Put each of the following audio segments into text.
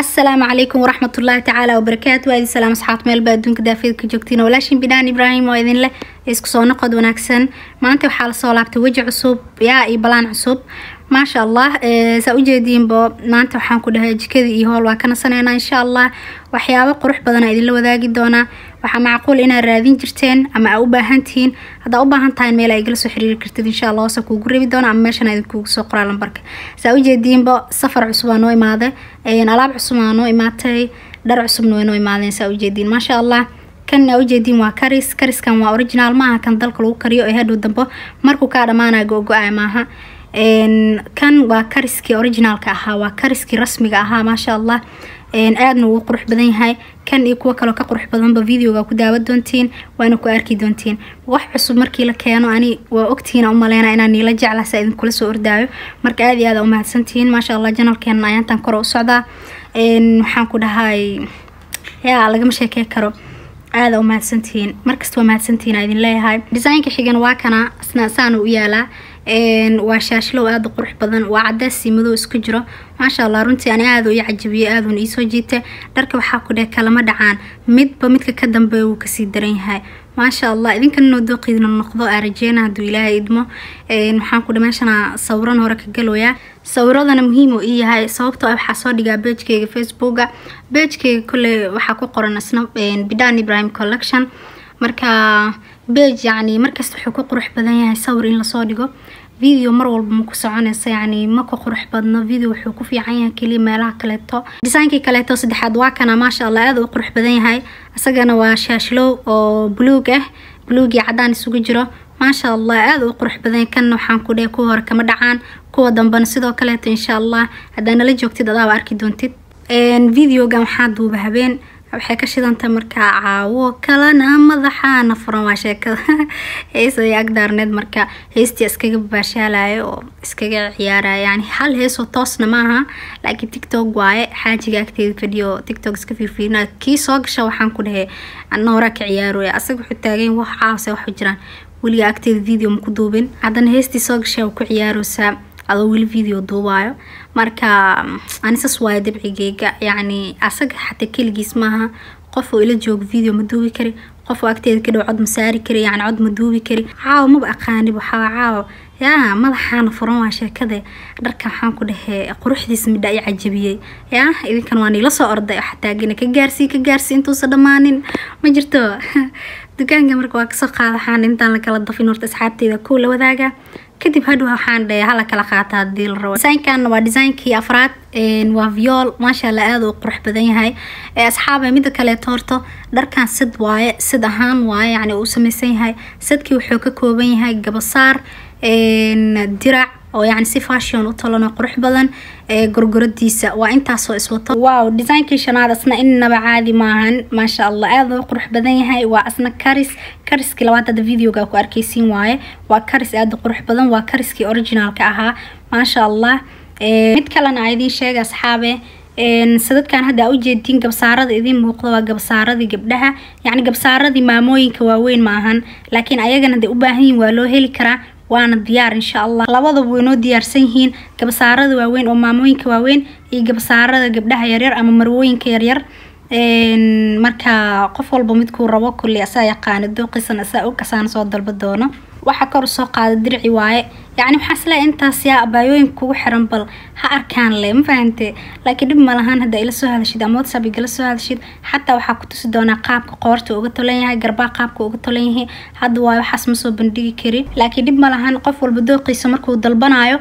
asalaamu calaykum waraxmatullaahi tacaala wabarakaatu waa idin salaam asxaabta meelba adduunka daafeedka joogtiin walaashin bidhaan ibraahim oo idin leh isku soo noqod wanaagsan. Maanta waxaa la soo laabtay weji cusub yaa iyo balaan cusub. Maasha allah saa ujeediinbo maanta waxaan ku dhahay jikadii iyo howl waa ka nasaneynaa insha allah. Waxyaabo qurux badana idinla wadaagi doonaa waxaa macquul inaad raadin jirteen ama aa u baahan tihiin. Haddaa u baahan tahay meel ay igala soo xiriiri kartid insha allah hoose kuugu rebi doona ama meeshan idinkugu soo qoraa lambarka. Saa ujeediinbo safar cusub aa noo imaaday alaab cusub aa noo imaatay. Dhar cusubna way noo imaadeen saa ujeediin maasha allah kan aa ujeediin waa karis. Kariskan waa original. Maaha kan dalka lagu kariyo ee hadhow dambe. Markuu kaa dhamaanaya go-go-a maaha. Kan waa kariskii originaalka ahaa waa kariskii rasmiga ahaa maasha allah aadna wuu qurux badan yahay. Kan iyo kuwo kaloo ka qurux badanba videoga ku daawa doontiin waana ku arki doontiin. Wax cusub markii la keeno ani waa ogtihiin umaleyna inaan niila jeclasa idinkula soo ordaayo. Marka aad iyo aad umahadsantihiin maasha allah janalkeena ayaantan kore u socdaa. Waxaan ku dhahay yaa lagama sheekey karo. Aada umahadsantihiin markasta waa aa idin leeyahay. Desaynka xigan waa kana asna saana u yaalaa waa shaashlow aada qurux badan waa cadaasi madow isku jiro. Maasha allah runtii ani aada ii cajabiyey aadun iisoo jiitay dharka waxaa ku dheh kalama dhacaan. Midba midka ka dambeeya wuu ka sii daran yahay. Maasha allah idinkanoo dooqiidna noqdo aa rajeyna hadduu ilaahay idmo. Waxaan ku dhe meeshana sawiran hore ka galooyaa sawiradana muhiim uu ii yahay sababtoo ah waxaa soo dhigaa beejkeyga facebooka. Beejkeyga kolley waxaa ku qoran bidhan ibrahim collection. Marka beej yacni markasta wuxuu ku qurux badan yahay sawir in la soo dhigo video mar walba ma ku soconaysa yacni ma ku qurux badno video wuxuu ku fiican yahay keliya meelaha kaleeto. Disaynkii kaleeto saddexaad waa kana maasha allah aada u qurux badan yahay. Isagana waa shaashlow oo buluug ah buluug iyo cadaan isugu jiro. Maasha allah aada u qurux badan kan waxaan ku dheh kuwa hore kama dhacaan. Kuwa dambena sidoo kaleeto insha allah haddaa nala joogtid adaaba arki doontid. Videogan waxaa duuba habeen waxay ka shidantay markaa caawo kalena madaxaana furan waa sheekada. Hees ay agdaarneed marka heestii iskaga baashaalayo oo iskaga ciyaaraya yani hal heesoo toosna maaha laakiin tictok waaye xaajiga agteeda fadhiyo tictok iska fiirfiirina kii soo gasha waxaan ku dhahay ana horaa ka ciyaarooya asaga wuxuu taagayn wax caawse waxu jiraan. Weliga agteeda video ma ku duubin? Haddana heestii soo gasha ku ciyaaroosaa adoo weli video duubaayo marka anisas waayo dabcigeyga yacni asaga xataa keligiis maaha. Qof oo ila joogo video ma duubi kari. Qof oo agteeda ka dhow cod ma saari kari. Yani cod ma duubi kari. Caawa maba aqaanib waxaa caawa yaa madaxaana furan waa sheekada. Dharka waxaan ku dhahee quruxdiis midha i cajabiyey. Yaa idinkan waa niila soo orday. Xataagina ka gaarsii ka gaarsii intuusa dhammaanin. Ma jirto? Dukaanka marka waa ka soo qaada intaan la kala dafin horta asxaabteyda. Kow la wadaaga kadib hadhow waxaan dhe hala kala qaata haddii la rabo desaynkan waa desaynkii afraad waa viol maasha allah aada u qurux badan yahay. Asxaaba mida kaleeto horto dharkan sid waaye sid ahaan waaye yani uu samaysan yahay. Sidkii wuxuu ka kooban yahay gabasaar dirac oo yani si fashion u talano qurux badan gorgoradiisa. Waa intaasoo iswato wow desaynkii shanaad asna inaba caadi maahan. Maasha allah aada qurux badan yahay. Waa asna karis kariskii labaad hadda videoga ku arkeysiin waaye. Waa karis aada qurux badan waa kariskii originaalka ahaa. Maasha allah mid kalena aa idiin sheega asxaabe. Sadadkan hadda aa ujeediin gabsaarada idiin muuqda waa gabsaaradii gabdhaha. Yacni gabsaaradii maamooyinka waaweyn ma ahan laakiin ayagana haday u baahan yihiin waa loo heli karaa waana diyaar insha allah labadaba way noo diyaarsan yihiin. Gabsaarada waaweyn oo maamooyinka waaweyn iyo gabsaarada gabdhaha yaryar ama marwooyinka yaryar. Marka qof walba midkuu rabo kulli asaa yaqaana dooqiisana asaa og asaana soo dalba doono waxaa kor soo qaada dirci waaye. Yacni waxaa is leeyahay intaas yaa abaayooyinka kugu xiran bal ha arkaan le ma fahante laakiin dhib ma lahaan hadda ila soo hadashid ama whatsapp igala soo hadashid. Xataa waxaa ku tusi doonaa qaabka qoorta uga tolan yahay garbaa qaabka uga tolan yahay. Hadda waayo waxaas ma soo bandhigi karin. Laakiin dhib ma lahaan qof walba dooqiisa markuu dalbanayo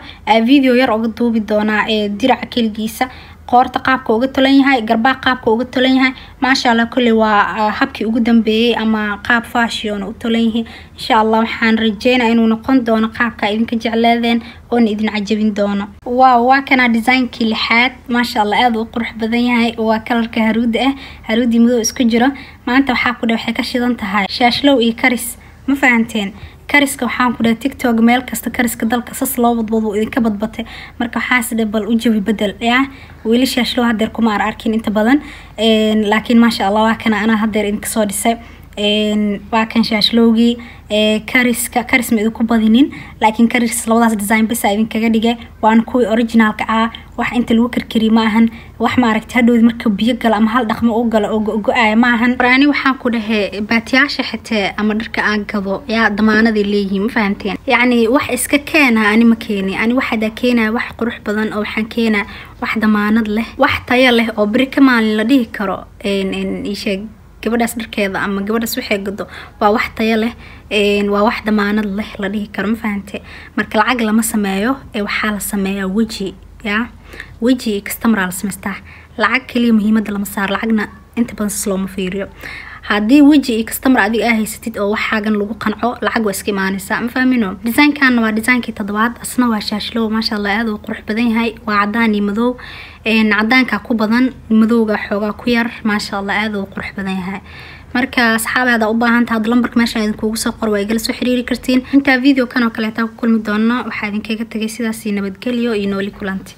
video yar uga duubi doonaa ee diraca keligiisa qoorta qaabka uga tolan yahay garbaa qaabka uga tolan yahay maasha allah kolley waa habkii ugu dambeeyey ama qaab fashion u tolan yihiin insha allah waxaan rajeynaa inuu noqon doono qaabka idinka jecleedeen oona idin cajabin doono. Waaw waa kana desaynkii lixaad. Maasha allah aada u qurux badan yahay. Waa kalarka haruudi ah. Haruudii madow isku jiro. Maanta waxaa ku dhe waxay ka shidan tahay shaashlow iyo karis ma fahanteen kariska waxaan ku dhahay tictok meel kasta kariska dalka sas loo badbado idinka badbatay marka waxaas dhe bal u jabi bedel yaa? Weli shaashlow hadeer kuma ar arkin inta badan laakiin maasha allah waa kana anaa idinka soo dhisay waa kan shaashlowgii kariska karis ma idinku badinin laakiin karis labadaas design basa idinkaga dhigay waana kuwii originaalka ah wax inta lagu karkariye ma ahan. Wax maaragta hadhowd marka biyo galo ama hal dhaqmo u galo oo go-go-aya ma ahan. Ani waxaan ku dhahay baatiyaasha xitee ama dharka aan gado yaa damaanaday leeyihiin ma fahamteen yacni wax iska keena ani ma keeni. Ani waxadaa keenaya wax qurux badan oo waxaan keenaa wax damaanad leh wax tayo leh oo beri ka maalin la dhihi karo. Isheeg gabadhaas dharkeeda ama gabadhaas waxay gado waa wax tayo leh waa wax damaanad leh la dhihi karo ma fahante marka lacag lama sameeyo ee waxaa la sameeyaa weji ya? Weji iyo customeraa la samaystaa lacag kaliya muhiimada lama saaro lacagna inta badan sis looma fiiriyo haddii weji iyo customer adiga aa haysatid oo waxaagan lagu qanco lacag waa iska imaanaysaa ma fahmino? Designkana waa designkii toddobaad asna waa shaashlow. Maasha allah aad uu qurux badan yahay. Waa cadaan iyo madow. Cadaanka ku badan madowga xoogaa ku yar maasha allah aad uu qurux badan yahay. Marka asxaabaada u baahan tahay lambarka meesha idinkugu soo qor waa igala soo xiriiri kartiin. Intaa video kan oo kaleeta ku kulmi doono waxaa idinkaga tagay sidaasi nabadgelyo iyo nooli kulanti